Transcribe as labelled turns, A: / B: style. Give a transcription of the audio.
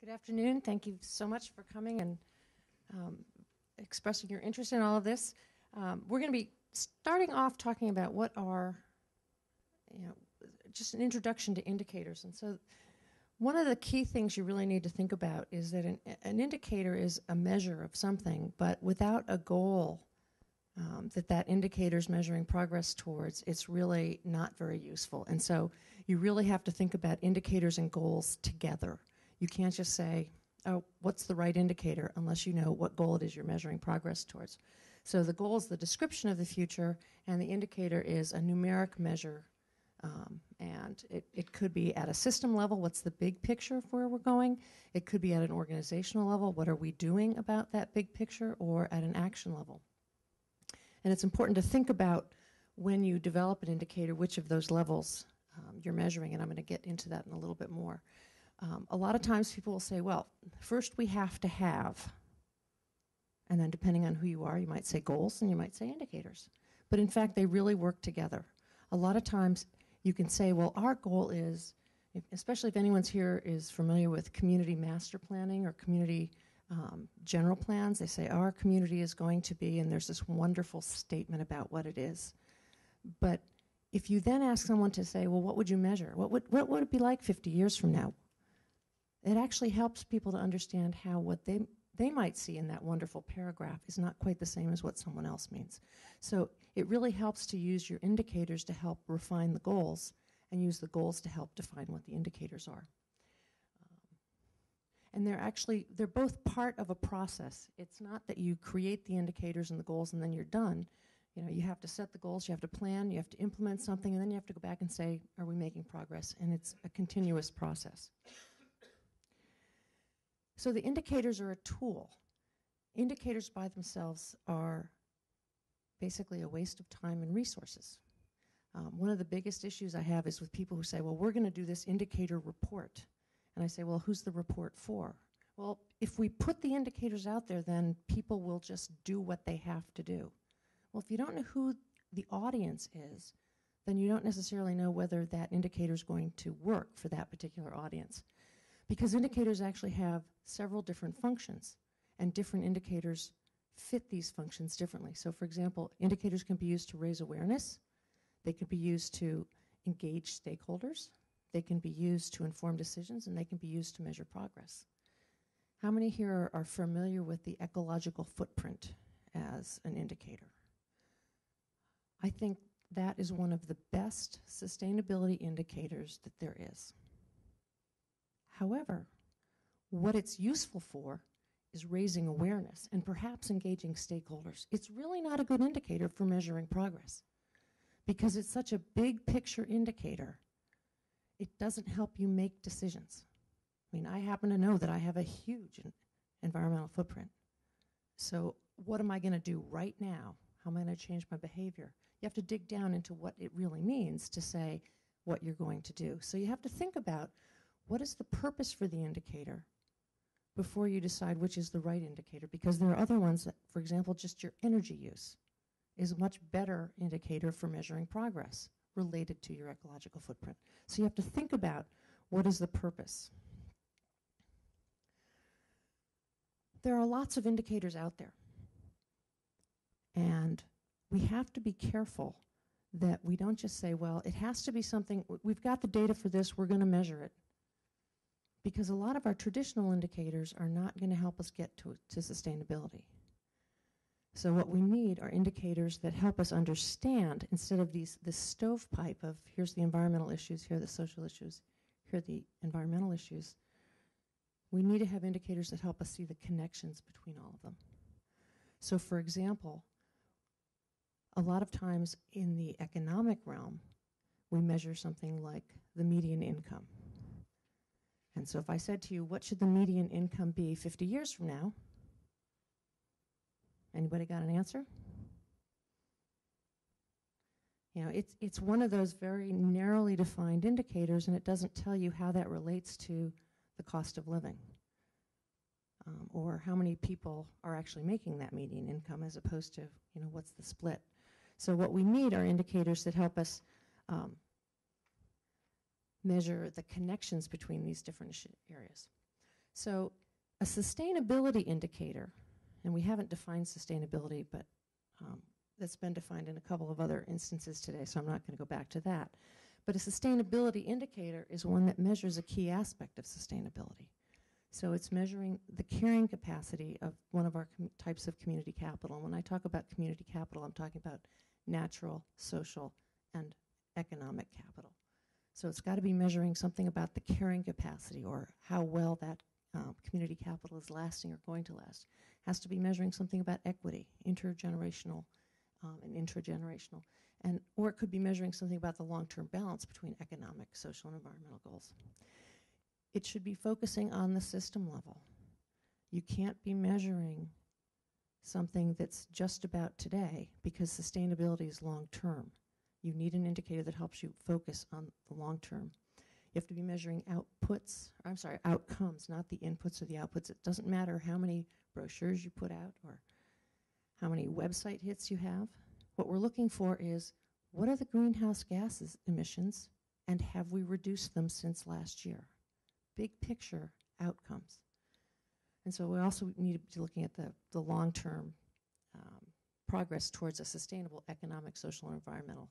A: Good afternoon. Thank you so much for coming and um, expressing your interest in all of this. Um, we're going to be starting off talking about what are, you know, just an introduction to indicators. And so, one of the key things you really need to think about is that an, an indicator is a measure of something, but without a goal um, that that indicator is measuring progress towards, it's really not very useful. And so, you really have to think about indicators and goals together. You can't just say, oh, what's the right indicator unless you know what goal it is you're measuring progress towards. So the goal is the description of the future, and the indicator is a numeric measure. Um, and it, it could be at a system level, what's the big picture of where we're going? It could be at an organizational level, what are we doing about that big picture, or at an action level. And it's important to think about when you develop an indicator which of those levels um, you're measuring, and I'm going to get into that in a little bit more. Um, a lot of times people will say, well, first we have to have, and then depending on who you are, you might say goals and you might say indicators. But in fact, they really work together. A lot of times you can say, well, our goal is, especially if anyone's here is familiar with community master planning or community um, general plans, they say our community is going to be, and there's this wonderful statement about what it is. But if you then ask someone to say, well, what would you measure? What would, what would it be like 50 years from now? It actually helps people to understand how what they they might see in that wonderful paragraph is not quite the same as what someone else means. So it really helps to use your indicators to help refine the goals and use the goals to help define what the indicators are. Um, and they're actually they're both part of a process. It's not that you create the indicators and the goals and then you're done. You know, you have to set the goals, you have to plan, you have to implement something, and then you have to go back and say, are we making progress? And it's a continuous process. So the indicators are a tool. Indicators by themselves are basically a waste of time and resources. Um, one of the biggest issues I have is with people who say, well, we're going to do this indicator report. And I say, well, who's the report for? Well, if we put the indicators out there, then people will just do what they have to do. Well, if you don't know who the audience is, then you don't necessarily know whether that indicator is going to work for that particular audience because indicators actually have several different functions, and different indicators fit these functions differently. So, for example, indicators can be used to raise awareness, they can be used to engage stakeholders, they can be used to inform decisions, and they can be used to measure progress. How many here are, familiar with the ecological footprint as an indicator? I think that is one of the best sustainability indicators that there is. However, what it's useful for is raising awareness and perhaps engaging stakeholders. It's really not a good indicator for measuring progress because it's such a big picture indicator. It doesn't help you make decisions. I mean, I happen to know that I have a huge environmental footprint. So, what am I going to do right now? How am I going to change my behavior? You have to dig down into what it really means to say what you're going to do. So, you have to think about what is the purpose for the indicator before you decide which is the right indicator? Because there are other ones that, for example, just your energy use is a much better indicator for measuring progress related to your ecological footprint. So you have to think about what is the purpose. There are lots of indicators out there. And we have to be careful that we don't just say, well, it has to be something, we've got the data for this, we're going to measure it because a lot of our traditional indicators are not going to help us get to, to sustainability. So what we need are indicators that help us understand instead of these this stovepipe of here's the environmental issues, here are the social issues, here are the environmental issues. We need to have indicators that help us see the connections between all of them. So for example, a lot of times in the economic realm, we measure something like the median income. And so if I said to you, what should the median income be 50 years from now? Anybody got an answer? You know, it's, it's one of those very narrowly defined indicators, and it doesn't tell you how that relates to the cost of living um, or how many people are actually making that median income as opposed to, you know, what's the split. So what we need are indicators that help us um, measure the connections between these different areas. So, a sustainability indicator, and we haven't defined sustainability, but um, that's been defined in a couple of other instances today, so I'm not going to go back to that. But a sustainability indicator is one that measures a key aspect of sustainability. So it's measuring the carrying capacity of one of our types of community capital. And when I talk about community capital, I'm talking about natural, social, and economic capital. So it's got to be measuring something about the carrying capacity or how well that um, community capital is lasting or going to last. Has to be measuring something about equity, intergenerational um, and intragenerational, and or it could be measuring something about the long-term balance between economic, social, and environmental goals. It should be focusing on the system level. You can't be measuring something that's just about today because sustainability is long term. You need an indicator that helps you focus on the long term. You have to be measuring outputs, I'm sorry, outcomes, not the inputs or the outputs. It doesn't matter how many brochures you put out or how many website hits you have. What we're looking for is what are the greenhouse gases emissions and have we reduced them since last year? Big picture outcomes. And so we also need to be looking at the, the long term um, progress towards a sustainable economic, social, and environmental